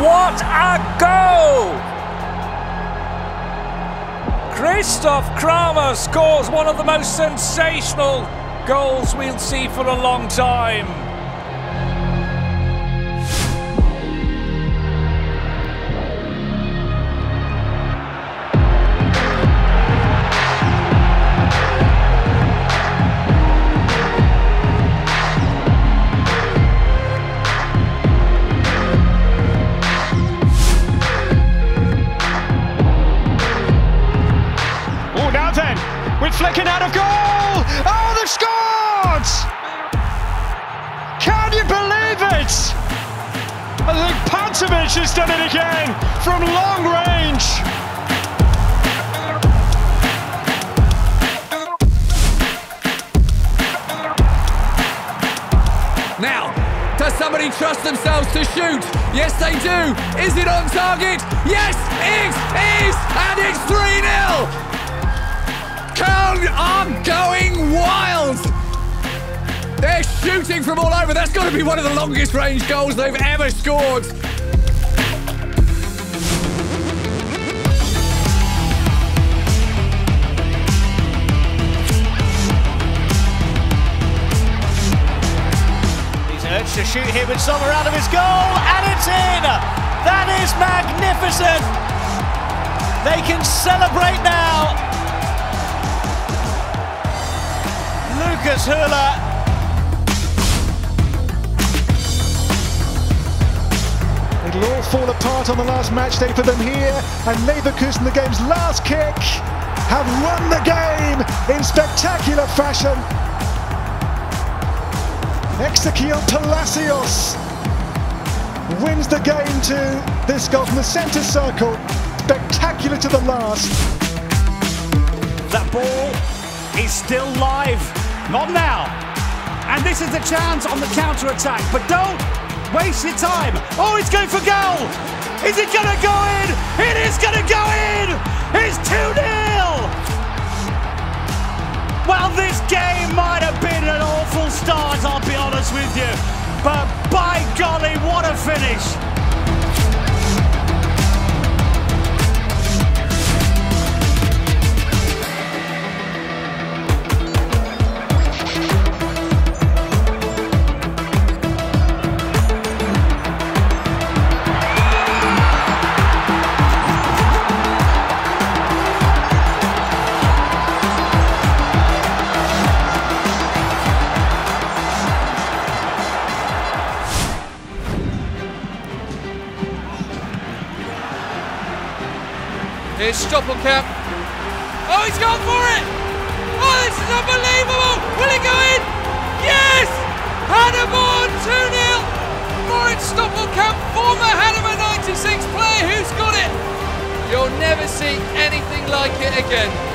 What a goal! Christoph Kramer scores one of the most sensational goals we'll see for a long time. Pantovic has done it again from long range. Now, does somebody trust themselves to shoot? Yes, they do. Is it on target? Yes, it is, and it's 3 0. Cologne are going wild. They're shooting from all over. That's got to be one of the longest range goals they've ever scored. To shoot here with Sommer out of his goal, and it's in! That is magnificent! They can celebrate now. Lucas Höler. It'll all fall apart on the last match day for them here, and Leverkusen, the game's last kick, have won the game in spectacular fashion. Exequiel Palacios wins the game to this goal from the centre circle. Spectacular to the last. That ball is still live. Not now. And this is the chance on the counter attack. But don't waste your time. Oh, he's going for goal. Is it going to go in? It is going to go in. It's 2 0. Well, this game might finish. Here's Stoppelkamp. Oh, he's gone for it! Oh, this is unbelievable! Will it go in? Yes! Paderborn 2 0! Moritz Stoppelkamp, former Hannover 96 player who's got it! You'll never see anything like it again.